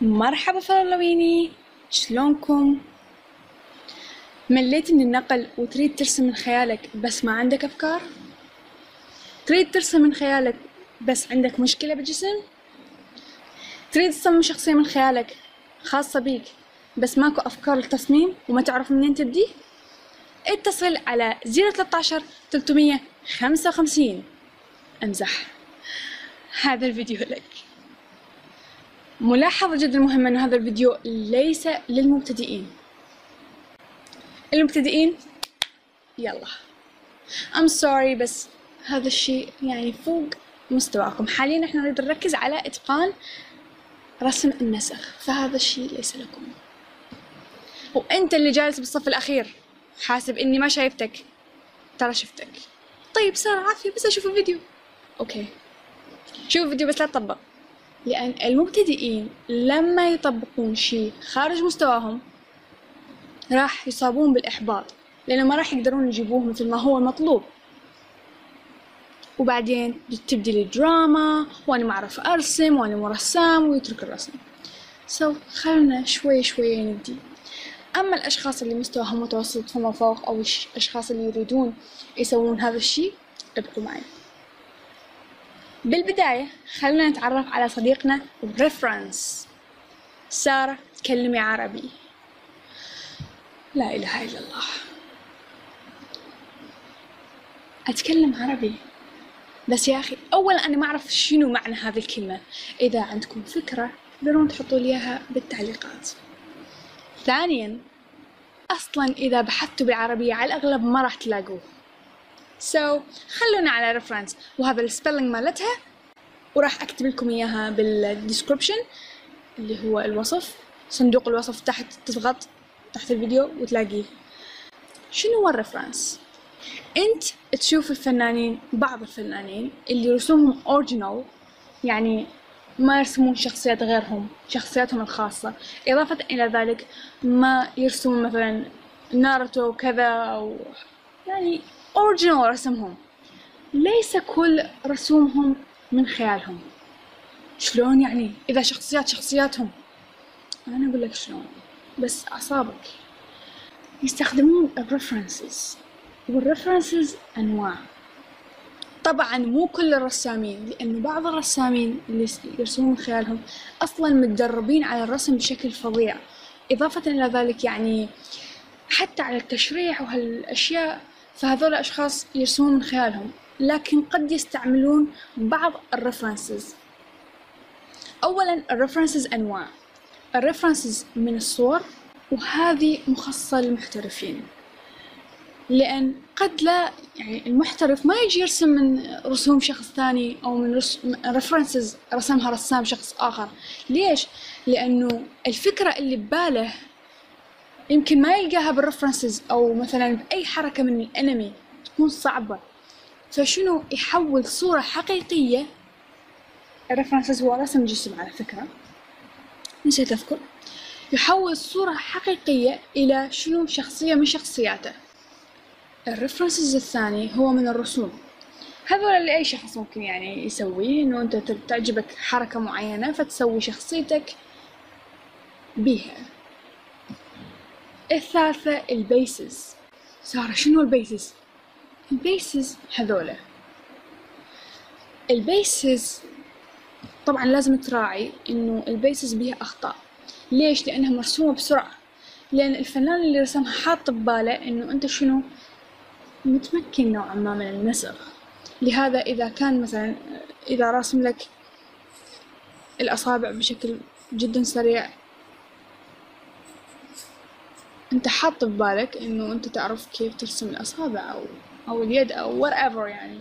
مرحبا فلولويني شلونكم؟ مليت من النقل وتريد ترسم من خيالك بس ما عندك أفكار؟ تريد ترسم من خيالك بس عندك مشكلة بالجسم؟ تريد تصمم شخصية من خيالك خاصة بيك بس ماكو أفكار للتصميم وما تعرف منين تبدي؟ اتصل على zero ثلاثة عشر تلتمية خمسة وخمسين امزح هذا الفيديو لك ملاحظة جدا مهمة أن هذا الفيديو ليس للمبتدئين. المبتدئين يلا. I'm sorry بس هذا الشيء يعني فوق مستواكم. حاليا إحنا نريد نركز على إتقان رسم النسخ فهذا الشيء ليس لكم. وأنت اللي جالس بالصف الأخير حاسب إني ما شايفتك. ترى شفتك. طيب صار عافية بس أشوف الفيديو. okay. شوف الفيديو بس لا تطبق. لأن المبتدئين لما يطبقون شيء خارج مستواهم راح يصابون بالإحباط لأنه ما راح يقدرون يجيبوه مثل ما هو مطلوب. وبعدين تبدي الدراما وأنا ما أعرف أرسم وأنا مو رسام ويترك الرسم. so, خلنا شوي شوي نبدي. أما الأشخاص اللي مستواهم متوسط فما فوق أو الأشخاص اللي يريدون يسوون هذا الشيء ابقوا معي. بالبداية خلنا نتعرف على صديقنا ريفرنس سارة تكلمي عربي. لا إله إلا الله. أتكلم عربي. بس يا أخي أولا أنا ما أعرف شنو معنى هذه الكلمة. إذا عندكم فكرة تقدرون تحطوا لي إياها بالتعليقات. ثانيا أصلا إذا بحثتوا بالعربية على الأغلب ما راح تلاقوه. so so, خلونا على reference وهذا ال spelling مالتها. وراح أكتب لكم إياها بال description اللي هو الوصف. صندوق الوصف تحت تضغط تحت الفيديو وتلاقيه. شنو هو ال reference أنت تشوف الفنانين بعض الفنانين اللي رسومهم original يعني ما يرسمون شخصيات غيرهم شخصياتهم الخاصة. إضافة إلى ذلك ما يرسمون مثلا ناروتو كذا أو يعني original رسمهم. ليس كل رسومهم من خيالهم. شلون يعني؟ إذا شخصيات شخصياتهم. أنا أقول لك شلون. بس أعصابك. يستخدمون ال references وال references أنواع. طبعا مو كل الرسامين لأنه بعض الرسامين اللي يرسمون من خيالهم أصلا متدربين على الرسم بشكل فظيع. إضافة إلى ذلك يعني حتى على التشريح وهالأشياء فهذول أشخاص يرسمون من خيالهم لكن قد يستعملون بعض الرفرنسز. أولا الرفرنسز أنواع. الرفرنسز من الصور وهذه مخصصة للمحترفين. لأن قد لا يعني المحترف ما يجي يرسم من رسوم شخص ثاني أو من ريفرنسز رسمها رسام شخص آخر. ليش؟ لأنه الفكرة اللي بباله يمكن ما يلقاها بالرفرنسز أو مثلا بأي حركة من الأنمي تكون صعبة. فشنو يحول صورة حقيقية الرفرنسز هو رسم جسم على فكرة؟ نسيت أذكر. يحول صورة حقيقية إلى شنو شخصية من شخصياته. ال references الثاني هو من الرسوم. هذول اللي أي شخص ممكن يعني يسويه إنه أنت تعجبك حركة معينة فتسوي شخصيتك بيها. الثالثة ال bases. سارة شنو ال bases؟ ال bases هذولا. ال bases طبعا لازم تراعي إنه البيسز بيها أخطاء. ليش؟ لأنها مرسومة بسرعة. لأن الفنان اللي رسمها حاط بباله إنه أنت شنو؟ متمكن نوعا ما من النسخ. لهذا إذا كان مثلا إذا راسم لك الأصابع بشكل جدا سريع انت حاط ببالك انه انت تعرف كيف ترسم الاصابع أو أو اليد أو whatever يعني.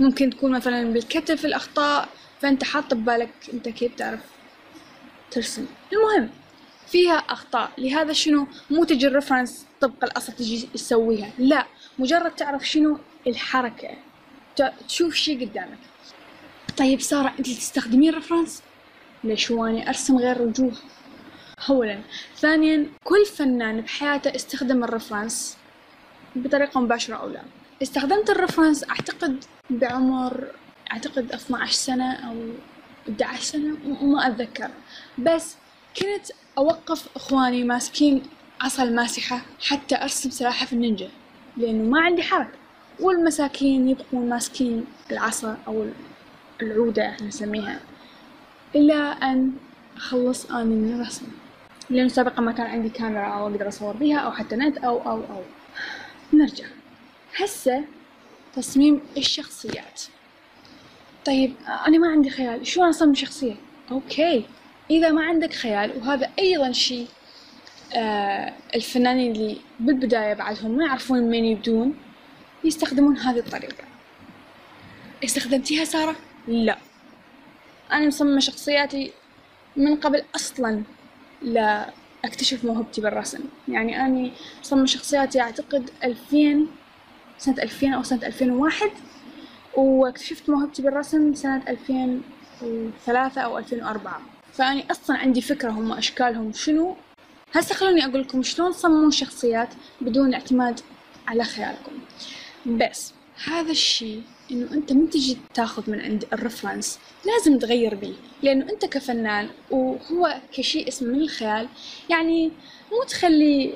ممكن تكون مثلا بالكتف الأخطاء فأنت حاط ببالك انت كيف تعرف ترسم. المهم فيها أخطاء. لهذا شنو؟ مو تجي ال reference طبق الاصل تجي تسويها. لا مجرد تعرف شنو الحركة. تشوف شي قدامك. طيب سارة انت تستخدمين reference ليش هو اني أرسم غير وجوه؟ أولا. ثانيا كل فنان بحياته استخدم ال reference بطريقة مباشرة أو لا. استخدمت الرفرنس أعتقد بعمر أعتقد 12 سنة أو 11 سنة ما أتذكر. بس كنت أوقف إخواني ماسكين عصا الماسحة حتى أرسم سلاحف النينجا لأنه ما عندي حركة. والمساكين يبقون ماسكين العصا أو العودة إحنا نسميها إلى أن أخلص أني من الرسم. لأنه سابقا ما كان عندي كاميرا أو أقدر أصور بيها أو حتى نت أو أو أو. نرجع. هسه تصميم الشخصيات. طيب أنا ما عندي خيال. شو أصمم شخصية؟ أوكي. إذا ما عندك خيال وهذا أيضا شيء آه الفنانين اللي بالبداية بعدهم ما يعرفون من يبدون يستخدمون هذه الطريقة. استخدمتيها سارة؟ لا. أنا مصممة شخصياتي من قبل أصلا. لا أكتشف موهبتي بالرسم. يعني أني مصممة شخصياتي أعتقد ألفين سنة ألفين أو سنة ألفين وواحد واكتشفت موهبتي بالرسم سنة ألفين وثلاثة أو ألفين وأربعة. فأني أصلا عندي فكرة هم أشكالهم شنو؟ هسه خلوني أقول لكم شلون تصممون شخصيات بدون اعتماد على خيالكم. بس هذا الشيء إنه أنت من تجي تاخذ من عند ال reference لازم تغير بيه لأنه أنت كفنان وهو كشيء اسمه من الخيال يعني مو تخلي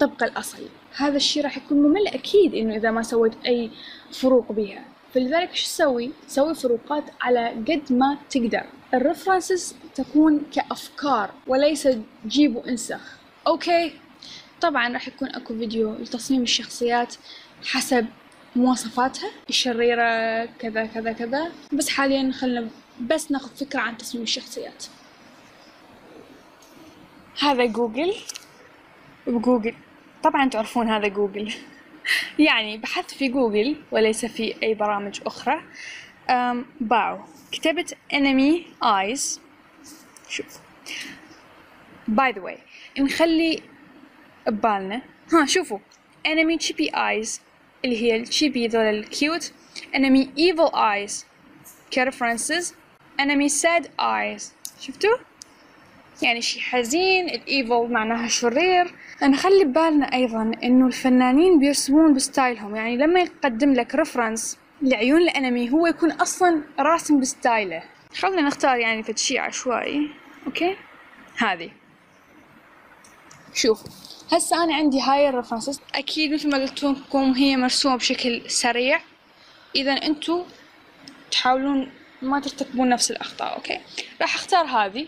طبق الأصل. هذا الشيء راح يكون ممل أكيد إنه إذا ما سويت أي فروق بيها. فلذلك شو تسوي؟ تسوي فروقات على قد ما تقدر. ال references تكون كأفكار وليس جيب وانسخ. okay؟ طبعا راح يكون أكو فيديو لتصميم الشخصيات حسب مواصفاتها الشريرة كذا كذا كذا. بس حاليا خلنا بس ناخذ فكرة عن تصميم الشخصيات. هذا جوجل. بجوجل. طبعا تعرفون هذا جوجل. يعني بحثت في جوجل وليس في أي برامج أخرى. باو. كتبت anime eyes. شوف. by the way نخلي ببالنا. ها شوفوا. Anime chibi eyes. اللي هي ال chibi ذول ال cute anime evil eyes. ك references anime sad eyes. شفتوا؟ يعني شي حزين ال evil معناها شرير. نخلي ببالنا أيضا إنه الفنانين بيرسمون ب style هم. يعني لما يقدم لك reference لعيون الأنمي هو يكون أصلا راسم ب style ه. خلنا نختار يعني فد شي عشوائي okay؟ هذه. شوف هسه أنا عندي هاي ال references أكيد مثل ما قلت لكم هي مرسومة بشكل سريع. إذا انتو تحاولون ما ترتكبون نفس الأخطاء okay؟ راح أختار هذه.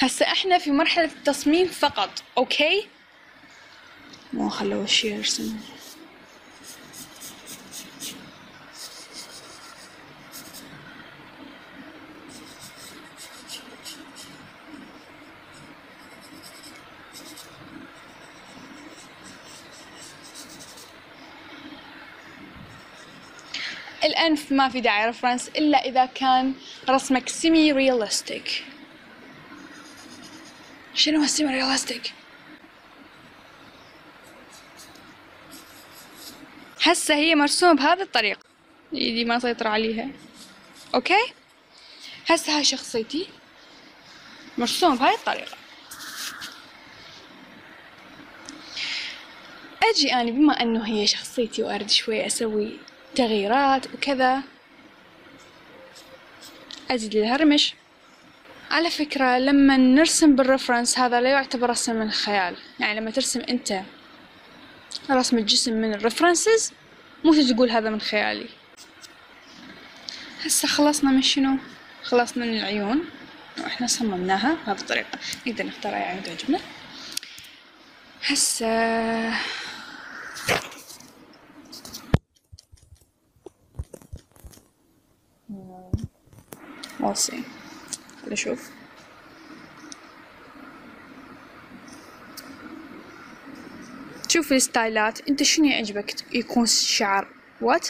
هسه إحنا في مرحلة التصميم فقط أوكي؟ مو خلوا الشي يرسم الأنف ما في داعي رفرنس إلا إذا كان رسمك semi realistic شنو ال semi realistic؟ هسه هي مرسومة بهذه الطريقة. ايدي ما سيطر عليها. okay؟ هسه هاي شخصيتي مرسومة بهاي الطريقة. أجي اني بما أنه هي شخصيتي واريد شوي أسوي تغييرات وكذا. ازيد الهرمش. على فكرة لما نرسم بالرفرنس هذا لا يعتبر رسم من الخيال. يعني لما ترسم أنت رسم الجسم من الرفرنسز مو تقول هذا من خيالي. هسه خلصنا من شنو؟ خلصنا من العيون. وإحنا صممناها بهذه الطريقة. نقدر نختار أي عيون تعجبنا. هسه we'll see نشوف. تشوف الستايلات. انت شنو يعجبك يكون شعر وات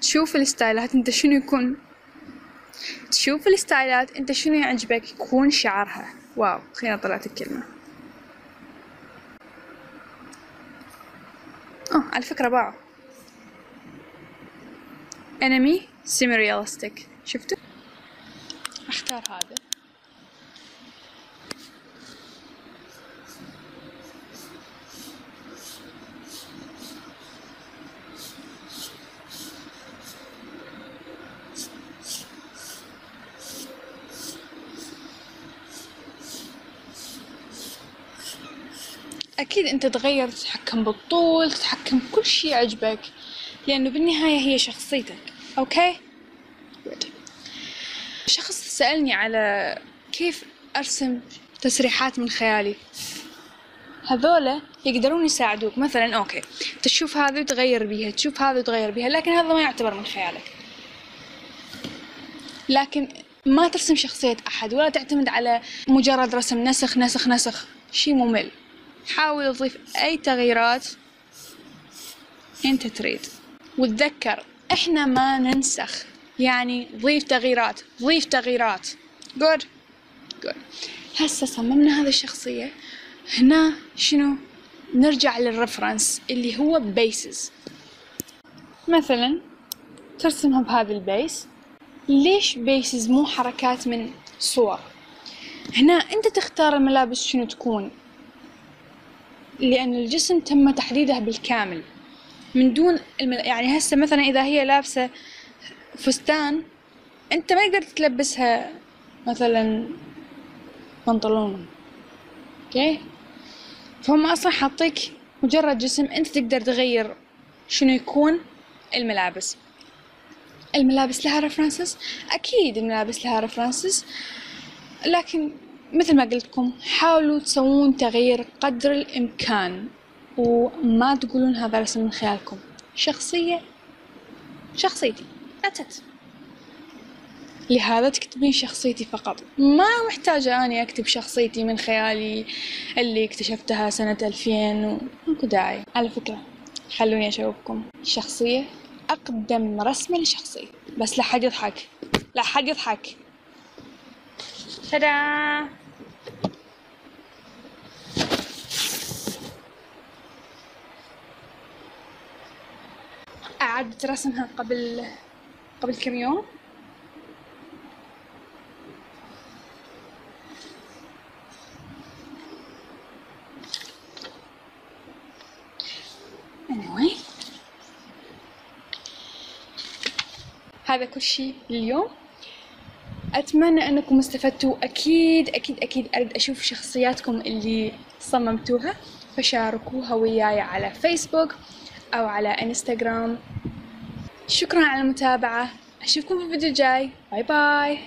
تشوف الستايلات. انت شنو يكون؟ تشوف الستايلات. انت شنو يعجبك يكون شعرها؟ واو. خلينا طلعت الكلمة. آه على فكرة باعوا enemy semi realistic شفتوا؟ اختار هذا أكيد أنت تغير تتحكم بالطول تتحكم بكل شي يعجبك لأنه بالنهاية هي شخصيتك okay؟ سألني على كيف أرسم تسريحات من خيالي. هذولا يقدرون يساعدوك. مثلا okay تشوف هذه وتغير بيها تشوف هذه وتغير بيها لكن هذا ما يعتبر من خيالك. لكن ما ترسم شخصية أحد ولا تعتمد على مجرد رسم نسخ نسخ نسخ. شي ممل. حاول تضيف أي تغييرات أنت تريد. وتذكر إحنا ما ننسخ. يعني ضيف تغييرات ضيف تغييرات. Good. Good. هسه صممنا هذه الشخصية. هنا شنو؟ نرجع لل reference اللي هو bases مثلا ترسمها بهذا ال base ليش bases مو حركات من صور؟ هنا أنت تختار الملابس شنو تكون. لأن الجسم تم تحديده بالكامل. من دون المل... يعني هسه مثلا إذا هي لابسة فستان أنت ما قدرت تلبسها مثلا بنطلون. أوكي؟ فهم أصلا حاطيك مجرد جسم أنت تقدر تغير شنو يكون الملابس. الملابس لها رفرنسز أكيد الملابس لها رفرنسز لكن مثل ما قلت لكم حاولوا تسوون تغيير قدر الإمكان وما تقولون هذا رسم من خيالكم. شخصية شخصيتي. أتت لهذا تكتبين شخصيتي فقط. ما محتاجة أني أكتب شخصيتي من خيالي اللي اكتشفتها سنة ألفين وماكو داعي على فكرة خلوني أشوفكم. شخصية أقدم رسمة لشخصية بس لا حد يضحك. لا حد يضحك. تدا أعدت رسمها قبل قبل كم يوم؟ Anyway. هذا كل شيء لليوم. أتمنى أنكم استفدتوا. أكيد أكيد أكيد أريد أشوف شخصياتكم اللي صممتوها. فشاركوها وياي على فيسبوك أو على إنستغرام شكرا على المتابعة. أشوفكم في الفيديو الجاي. bye bye